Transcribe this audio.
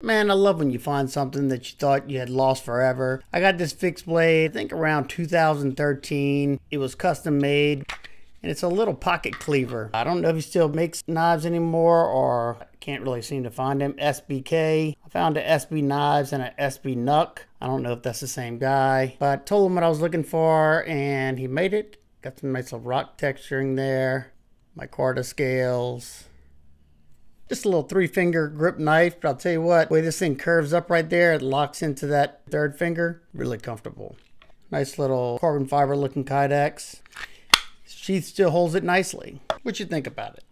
Man, I love when you find something that you thought you had lost forever. I got this fixed blade, I think around 2013. It was custom made and it's a little pocket cleaver. I don't know if he still makes knives anymore or I can't really seem to find him. SBK. I found a SB Knives and a SB Nuck. I don't know if that's the same guy, but I told him what I was looking for and he made it. Got some nice little rock texturing there. Micarta scales. Just a little three finger grip knife, but I'll tell you what, way this thing curves up right there, it locks into that third finger. Really comfortable. Nice little carbon fiber looking Kydex. Sheath still holds it nicely. What you think about it?